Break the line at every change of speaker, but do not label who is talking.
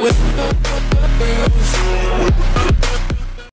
with the